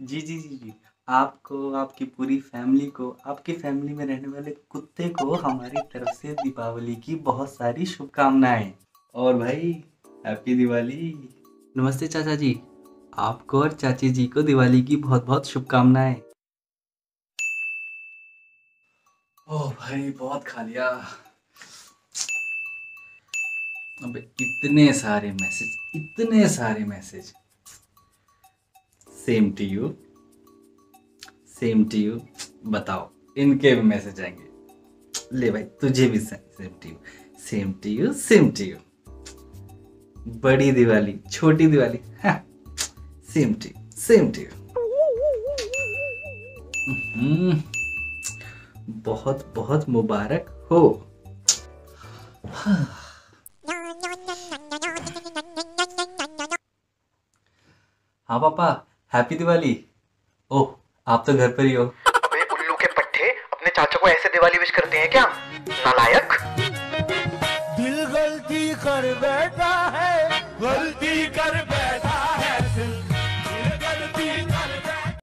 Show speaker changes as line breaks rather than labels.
जी जी जी जी। आपको, आपकी पूरी फैमिली को, आपकी फैमिली में रहने वाले कुत्ते को हमारी तरफ़ से दीपावली की बहुत सारी शुभकामनाएँ। और भाई, हैप्पी दिवाली। नमस्ते चाचा जी। आपको और चाची जी को दिवाली की बहुत बहुत शुभकामनाएँ। ओह भाई, बहुत खा लिया। अबे इतने सारे मैसेज, इतने सारे message. Same to you same to you बताओ, इनके भी मैसेज आएँगे। ले भाई, तुझे भी same to you same to you same to you बड़ी दिवाली, छोटी Diwali same to you same to you बहुत बहुत मुबारक हो। हाँ पापा। हैप्पी दिवाली ओह आप तो घर पर ही हो.
अबे उल्लू के पट्टे अपने चाचा को ऐसे दिवाली विश करते हैं क्या? नालायक?
दिल गलती कर बैठा है गलती